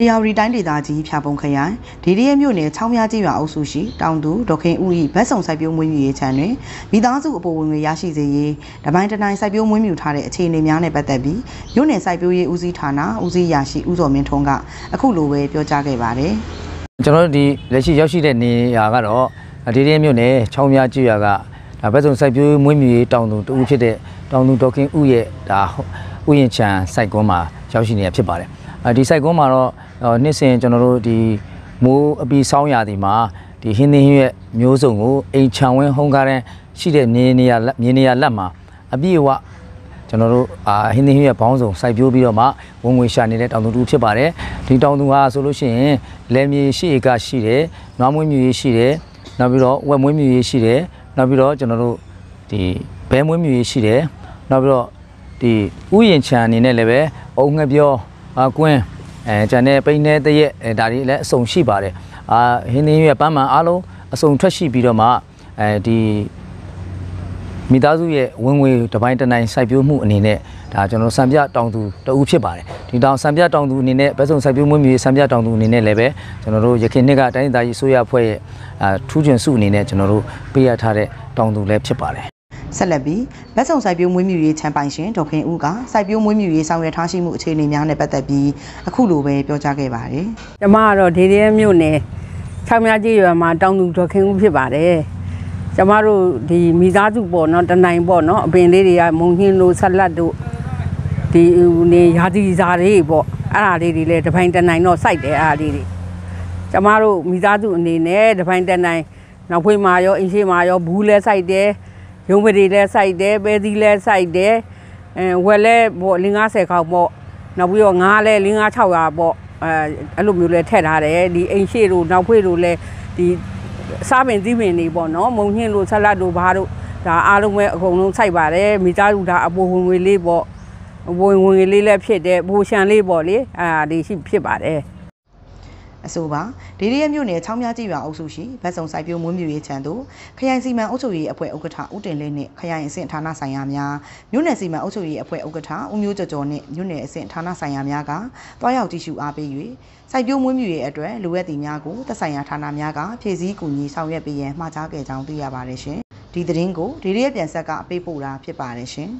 တရားရီတိုင်းဒေသကြီးဖြာပုံခရိုင်ဒေဒီရဲမြို့နယ်ချောင်းများကြီးရွာအုပ်စုရှိတောင်သူဒေါခင်ဦး၏ဗတ်ဆောင်စိုက်ပျိုးမွေးမြူရေးခြံတွင်မိသားစုအပေါ်ဝင်ငွေရရှိစေရေးတပိုင်းတတိုင်းစိုက်ပျိုးမွေးမြူထားတဲ့အခြေအနေများနဲ့ပတ်သက်ပြီးမြို့နယ်စိုက်ပျိုးရေးဦးစီးဌာနဦးစီးရာရှိဦးစောမင်းထွန်းကအခုလိုပဲပြောကြားခဲ့ပါတယ်ကျွန်တော်တို့ဒီလက်ရှိရောက်ရှိတဲ့နေရာကတော့ဒီဒီမြို့နယ်ချောင်းများကျွရကဒါဘက်စုံစိုက်ပျိုးမွေးမြူရေးတောင်သူတူဖြစ်တဲ့တောင်သူဒေါခင်ဥရဲ့ဒါဥယျာဉ်ချံစိုက်ကွန်းမှာရောက်ရှိနေတာဖြစ်ပါတယ်အဲ ဒီစိုက်ကွန်းမှာတော့နှစ်စဉ်ကျွန်တော်တို့ဒီမိုးအပီဆောင်းရာသီမှာဒီဟင်းသင်းရဲ့မျိုးစုံကိုအိမ်ချံဝင်းဟုံးကားတဲ့ရှိတဲ့မြေနေရာမြေနေရာလက်မှာအပြည့်အဝကျွန်တော်တို့အာဟင်းသင်းရဲ့ဘောင်းဆောင်စိုက်ပျိုးပြီးတော့မှဝင်ငွေရှာနေတဲ့တောင်သူတူဖြစ်ပါတယ်ဒီတောင်သူဟာဆိုလို့ရှိရင်လယ်မြေရှိဧကရှိတယ်နွားမွေးမြူရေးရှိတယ်နောက်ပြီးတော့ဝက်မွေးမြူရေးရှိတယ်နောက်ပြီးတော့ကျွန်တော်တို့ဒီဘဲမွေးမြူရေးရှိတယ်နောက်ပြီးတော့ဒီဥယျင်ချံအနေနဲ့လည်းပဲအုံငှက်ပြောအ ကွင်းအဲကျန်တဲ့ပိန်းတဲ့တရက်အဲဒါတွေလည်းအစုံရှိပါတယ်အာဟင်းသင်းရဲ့ပန်းမှန်အားလုံးအစုံထွက်ရှိပြီးတော့မှအဲဒီမိသားစုရဲ့ဝင်ငွေတစ်ပိုင်းတစ်နိုင်စိုက်ပျိုးမှုအနေနဲ့ဒါကျွန်တော်စံပြတောင်သူတအူးဖြစ်ပါတယ်ဒီတောင်စံပြတောင်သူအနေနဲ့ဘက်စုံစိုက်ပျိုးမွေးမြူရေးစံပြတောင်သူအနေနဲ့လည်းပဲကျွန်တော်တို့ရခိုင်နှစ်ကတိုင်းဒေသကြီးဆိုရဖွဲ့ရဲ့အာထူးချွန်စုအနေနဲ့ကျွန်တော်တို့ပေးရထားတဲ့တောင်သူလည်းဖြစ်ပါတယ် ဆက်လက်ပြီးဗတ်ဆောင်စိုက်ပျိုးမွေးမြူရေးချမ်းပိုင်ရှင်ဒေါခင်ဦးကစိုက်ပျိုးမွေးမြူရေးဆောင်ရွက်ထားရှိမှုအခြေအနေများနဲ့ပတ်သက်ပြီးအခုလိုပဲပြောကြားခဲ့ပါတယ်ကျမကတော့ဒေဒီရဲမြို့နယ်ချောင်းများကြီးရွာမှာတောင်သူဒေါ်ခင်ဦးဖြစ်ပါတယ်ကျမတို့ဒီမိသားစုပေါ့နော်တနိုင်ပေါ့နော်အပင်လေးတွေကမုံဟင်းတို့ဆက်လက်တို့ဒီနေရာသီစာတွေပေါ့အဲ့ဒါလေးတွေလည်းတစ်ပိုင်းတနိုင်တော့စိုက်တယ်အဲ့ဒါလေးတွေကျမတို့မိသားစုအနေနဲ့တစ်ပိုင်းတနိုင်နောက်ဖွေးမှာရောအင်းရှိမှာရောဘူးလဲစိုက်တယ် ရုံပရီလဲစိုက်တယ်ပဲသီးလဲစိုက်တယ်အဲဝက်လဲပေါ့50ခေါက်ပေါ့နောက်ပြီးတော့ငါးလဲ5600ပေါ့အဲအဲ့လိုမျိုးလဲထည့်ထားတယ်ဒီအိမ်ရှိတို့နောက်ဖွေးတို့လဲဒီစားပင်သီးပင်တွေပေါ့နော်မုံညင်းတို့ဆက်လက်တို့ဘာတို့ဒါအားလုံးပဲအကုန်လုံးစိုက်ပါတယ်မိသားစုဒါအပေါ်ဝင်ငွေလေးပေါ့အပေါ်ဝင်ငွေလေးလည်းဖြစ်တယ်ဘူရှန်လေးပေါ့လေအာဒီရှိဖြစ်ပါတယ် အဆိုပါဒေဒီရဲမြို့နယ်ချောင်းများကြီးရွာအုပ်စုရှိဗတ်စုံစိုက်ပျိုးမွေးမြူရေးခြံသို့ခရိုင်စီမံအုပ်ချုပ်ရေးအဖွဲ့ဥက္ကဋ္ဌဦးတင်လင်းနှင့်ခရိုင်အဆင့်ဌာနဆိုင်ရာများမြို့နယ်စီမံအုပ်ချုပ်ရေးအဖွဲ့ဥက္ကဋ္ဌဦးမျိုးကျော်ကျော်နှင့်မြို့နယ်အဆင့်ဌာနဆိုင်ရာများကတွားရောက်ကြည့်ရှုအားပေး၍စိုက်ပျိုးမွေးမြူရေးအတွက်လိုအပ်သည့်များကိုသက်ဆိုင်ရာဌာနများကဖြည့်ဆည်းကူညီဆောင်ရွက်ပေးရန်မှာကြားခဲ့ကြောင်းသိရပါတယ်ရှင်ဒီသတင်းကိုဒေဒီရဲပြန်ဆက်ကအပေးပို့တာဖြစ်ပါတယ်ရှင်